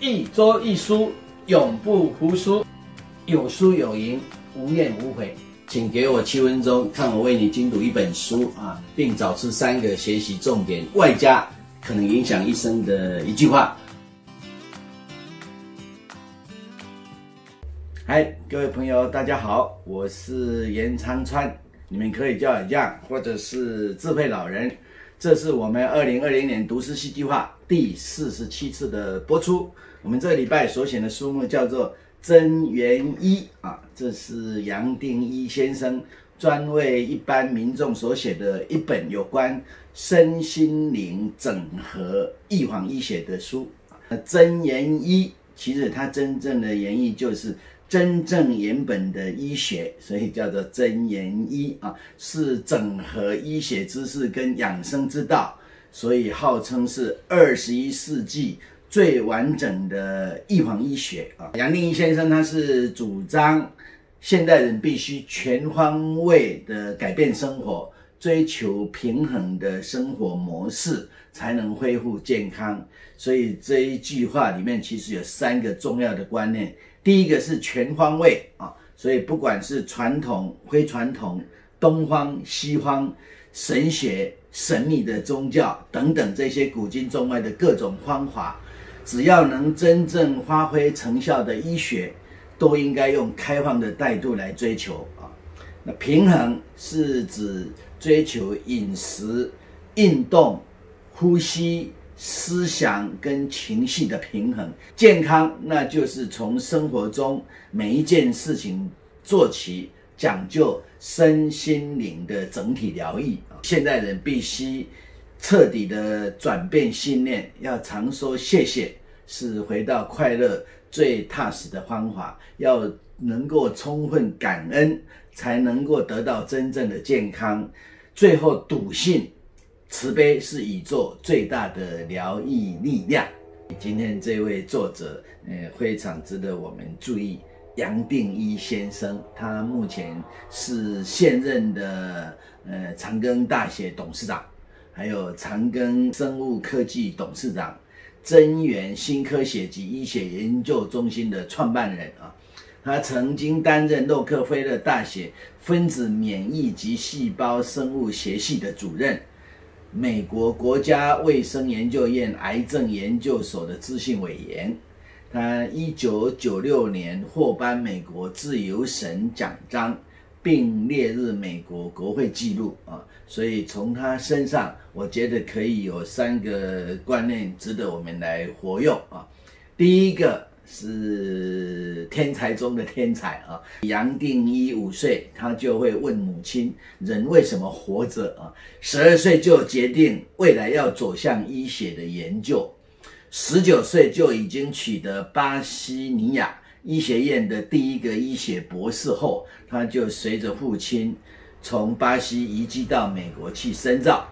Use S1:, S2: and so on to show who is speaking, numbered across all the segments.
S1: 一周一书，永不服输，有输有赢，无怨无悔。请给我七分钟，看我为你精读一本书啊，并找出三个学习重点，外加可能影响一生的一句话。嗨，各位朋友，大家好，我是严昌川，你们可以叫我样，或者是智慧老人。这是我们二零二零年读诗戏计划第四十七次的播出。我们这个礼拜所选的书目叫做《真元一》啊，这是杨定一先生专为一般民众所写的一本有关身心灵整合预防医学的书。真元一其实它真正的原意就是真正原本的医学，所以叫做真元医啊，是整合医学知识跟养生之道，所以号称是二十一世纪。最完整的预防医学啊，杨定一先生他是主张现代人必须全方位的改变生活，追求平衡的生活模式，才能恢复健康。所以这一句话里面其实有三个重要的观念，第一个是全方位啊，所以不管是传统、非传统、东方、西方、神学、神秘的宗教等等这些古今中外的各种方法。只要能真正发挥成效的医学，都应该用开放的态度来追求啊。那平衡是指追求饮食、运动、呼吸、思想跟情绪的平衡。健康那就是从生活中每一件事情做起，讲究身心灵的整体疗愈。现代人必须。彻底的转变信念，要常说谢谢，是回到快乐最踏实的方法。要能够充分感恩，才能够得到真正的健康。最后笃信，慈悲是宇宙最大的疗愈力量。今天这位作者，呃，非常值得我们注意。杨定一先生，他目前是现任的呃长庚大学董事长。还有长庚生物科技董事长，增源新科学及医学研究中心的创办人啊，他曾经担任洛克菲勒大学分子免疫及细胞生物学系的主任，美国国家卫生研究院癌症研究所的资讯委员，他一九九六年获颁美国自由神奖章。并列入美国国会记录啊，所以从他身上，我觉得可以有三个观念值得我们来活用啊。第一个是天才中的天才啊，杨定一五岁，他就会问母亲：人为什么活着啊？十二岁就决定未来要走向医学的研究，十九岁就已经取得巴西尼亚。医学院的第一个医学博士后，他就随着父亲从巴西移居到美国去深造。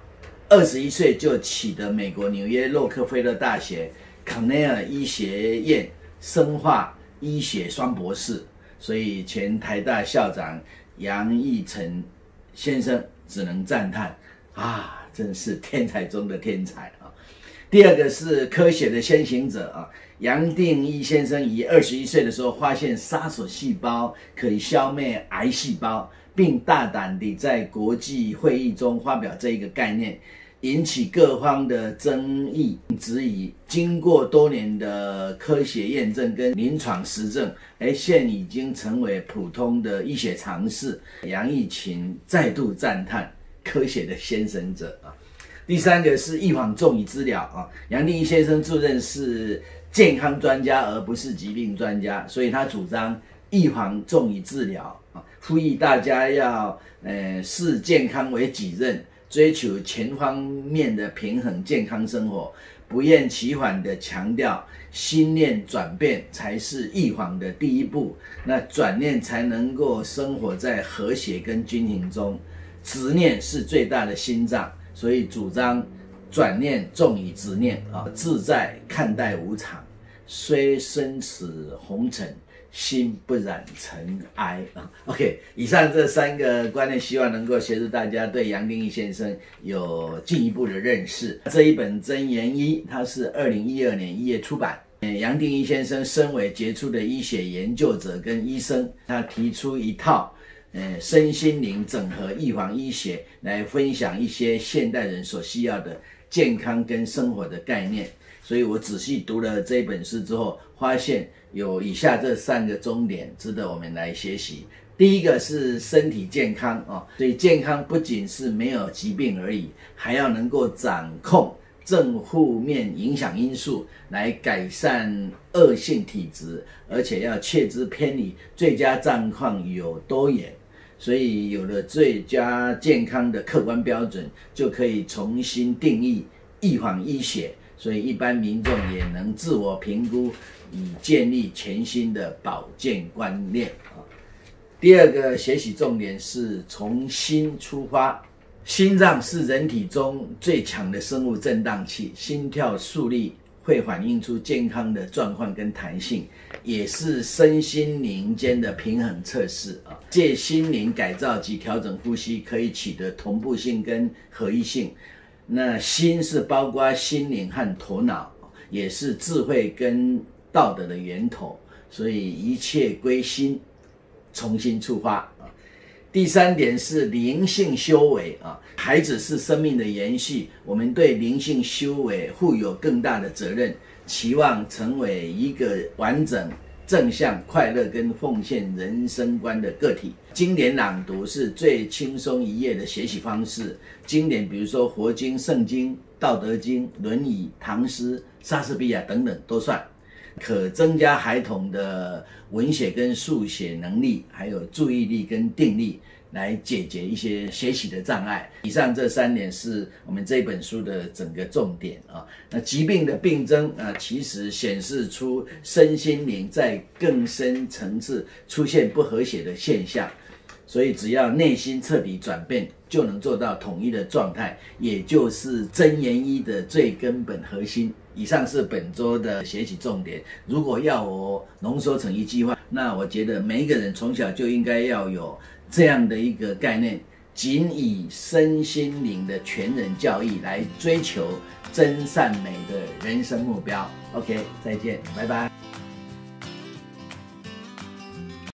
S1: 二十一岁就取得美国纽约洛克菲勒大学康奈尔医学院生化医学双博士，所以前台大校长杨义成先生只能赞叹：啊，真是天才中的天才啊！第二个是科学的先行者啊。杨定一先生以二十一岁的时候发现杀手细胞可以消灭癌细胞，并大胆地在国际会议中发表这一个概念，引起各方的争议质疑。经过多年的科学验证跟临床实证，哎，现已经成为普通的医学常识。杨义勤再度赞叹科学的先神者啊！第三个是预防重于治疗啊，杨定一先生自认是。健康专家而不是疾病专家，所以他主张预防重于治疗啊，呼吁大家要呃视健康为己任，追求全方面的平衡健康生活，不厌其烦的强调心念转变才是预防的第一步，那转念才能够生活在和谐跟均衡中，执念是最大的心脏，所以主张转念重于执念啊，自在看待无常。虽生死红尘，心不染尘埃啊。OK，以上这三个观念，希望能够协助大家对杨定一先生有进一步的认识。这一本《真言一》，它是二零一二年一月出版，杨定一先生身为杰出的医学研究者跟医生，他提出一套，呃，身心灵整合预防医学，来分享一些现代人所需要的健康跟生活的概念。所以我仔细读了这本书之后，发现有以下这三个重点值得我们来学习。第一个是身体健康啊，所以健康不仅是没有疾病而已，还要能够掌控正负面影响因素，来改善恶性体质，而且要确知偏离最佳状况有多远。所以有了最佳健康的客观标准，就可以重新定义预防医学。所以，一般民众也能自我评估，以建立全新的保健观念啊。第二个学习重点是从心出发，心脏是人体中最强的生物振荡器，心跳速率会反映出健康的状况跟弹性，也是身心灵间的平衡测试啊。借心灵改造及调整呼吸，可以取得同步性跟合一性。那心是包括心灵和头脑，也是智慧跟道德的源头，所以一切归心，重新出发啊。第三点是灵性修为啊，孩子是生命的延续，我们对灵性修为负有更大的责任，期望成为一个完整。正向、快乐跟奉献人生观的个体，经典朗读是最轻松一页的学习方式。经典，比如说佛经、圣经、道德经、论语、唐诗、莎士比亚等等都算，可增加孩童的文写跟速写能力，还有注意力跟定力。来解决一些学习的障碍。以上这三点是我们这本书的整个重点啊。那疾病的病症啊，其实显示出身心灵在更深层次出现不和谐的现象。所以只要内心彻底转变，就能做到统一的状态，也就是真言一的最根本核心。以上是本周的学习重点。如果要我浓缩成一句话，那我觉得每一个人从小就应该要有。这样的一个概念，仅以身心灵的全人教育来追求真善美的人生目标。OK，再见，拜拜。